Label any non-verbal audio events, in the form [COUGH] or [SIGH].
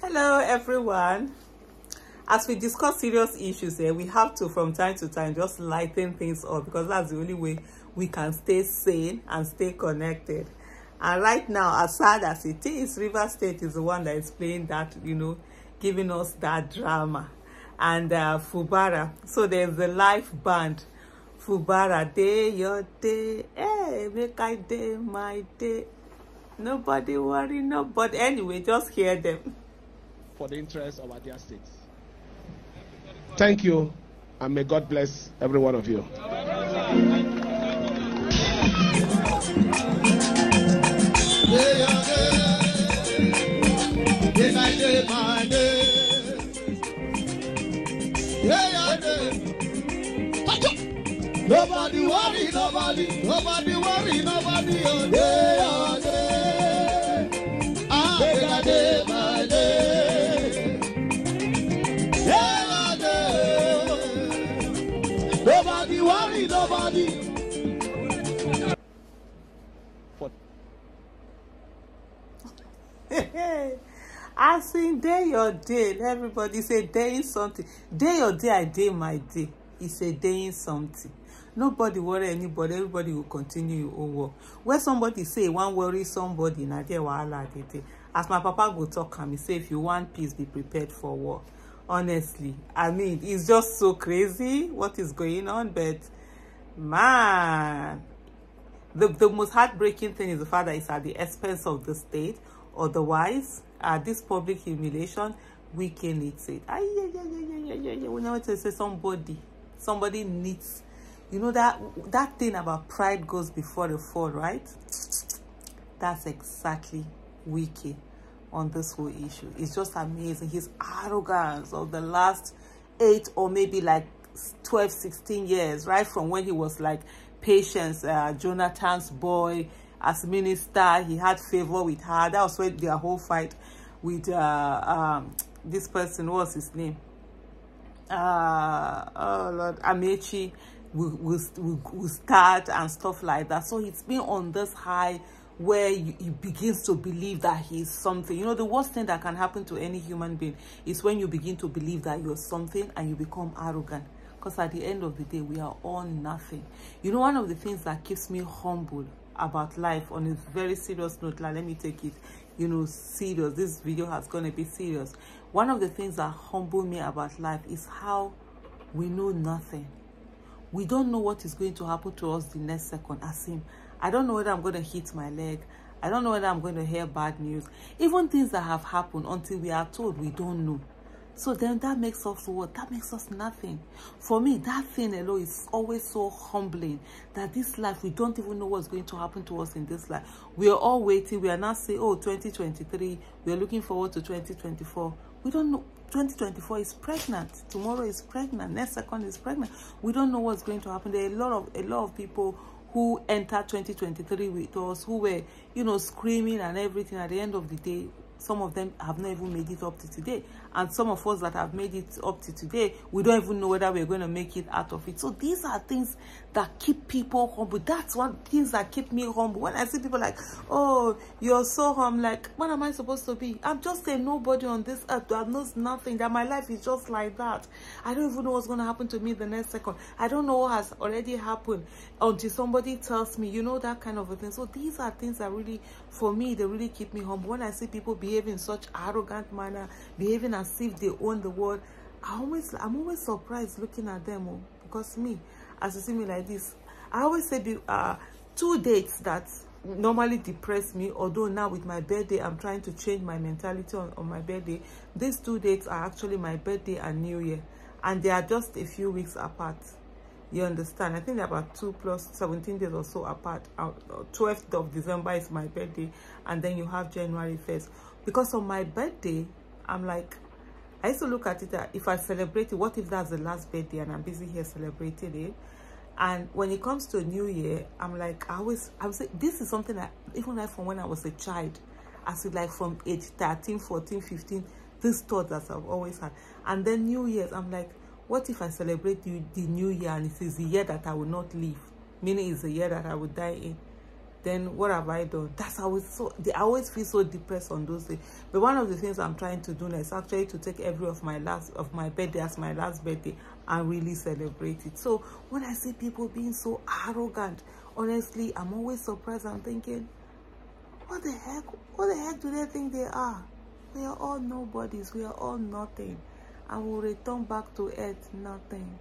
Hello, everyone. As we discuss serious issues here, we have to, from time to time, just lighten things up because that's the only way we can stay sane and stay connected. And right now, as sad as it is, River State is the one that is playing that, you know, giving us that drama. And uh, Fubara, so there's the live band. Fubara, day your day, hey, make I day my day. Nobody worry, no. But anyway, just hear them. For the interest of our dear states. Thank you, and may God bless every one of you. Nobody worry, nobody, nobody worry, nobody. Oh, day, oh, day. [LAUGHS] I sing day your day. Everybody say day in something. Day your day, I day my day. It's a day in something. Nobody worry anybody. Everybody will continue your own work. When somebody say one worry somebody, na there wahala dey dey. As my papa go talk am, he say if you want peace, be prepared for war. Honestly, I mean, it's just so crazy what is going on, but man, the, the most heartbreaking thing is the fact that it's at the expense of the state. Otherwise, uh, this public humiliation weaken it. it. Ay, yeah, yeah, yeah, yeah, yeah, yeah. When I want to say somebody, somebody needs, you know that that thing about pride goes before the fall, right? That's exactly Wike on this whole issue. It's just amazing. His arrogance of the last eight or maybe like 12, 16 years, right from when he was like Patience, uh, Jonathan's boy, as minister, he had favor with her. That was when their whole fight with uh, um, this person, was his name? uh oh lord Amaechi will, will, will, start and stuff like that so it's been on this high where you, he begins to believe that he's something you know the worst thing that can happen to any human being is when you begin to believe that you're something and you become arrogant because at the end of the day we are all nothing you know one of the things that keeps me humble about life on a very serious note. Like let me take it you know serious. This video has gonna be serious. One of the things that humble me about life is how we know nothing. We don't know what is going to happen to us the next second. As him i don't know whether i'm going to hit my leg. I don't know whether i'm going to hear bad news. Even things that have happened until we are told we don't know so then that makes us what? That makes us nothing. For me, that thing alone is always so humbling that this life, we don't even know what's going to happen to us in this life. We are all waiting. We are not saying, oh, 2023, we are looking forward to 2024. We don't know. 2024 is pregnant. Tomorrow is pregnant. Next second is pregnant. We don't know what's going to happen. There are a lot of a lot of people who entered 2023 with us, who were, you know, screaming and everything. At the end of the day, some of them have not even made it up to today. And some of us that have made it up to today we don't even know whether we're going to make it out of it. So these are things that keep people humble. That's one things that keep me humble. When i see people like oh you're so humble like what am i supposed to be? I'm just a nobody on this earth that knows nothing that my life is just like that. I don't even know what's going to happen to me the next second. I don't know what has already happened until somebody tells me you know that kind of a thing. So these are things that really for me they really keep me humble. When i see people behave in such arrogant manner behaving as if they own the world. I always i'm always surprised looking at them oh, because me as you see me like this i always say uh two dates that normally depress me although now with my birthday i'm trying to change my mentality on, on my birthday. These two dates are actually my birthday and new year and they are just a few weeks apart. You understand? I think they're about two plus 17 days or so apart. Uh, 12th of december is my birthday and then you have january 1st because on my birthday i'm like i used to look at it if i celebrate it what if that's the last birthday and i'm busy here celebrating it? And when it comes to a new year i'm like i always i would say this is something that even like from when i was a child as in like from age 13 14 15 this thought that i've always had. And then new year's i'm like what if i celebrate the, the new year and it is the year that i will not live meaning it's the year that i will die in then what have I done? That's always so they always feel so depressed on those days. But one of the things I'm trying to do now is actually to take every of my last of my birthday as my last birthday and really celebrate it. So when I see people being so arrogant, honestly, I'm always surprised. I'm thinking, what the heck? What the heck do they think they are? We are all nobodies. We are all nothing. And we'll return back to earth nothing.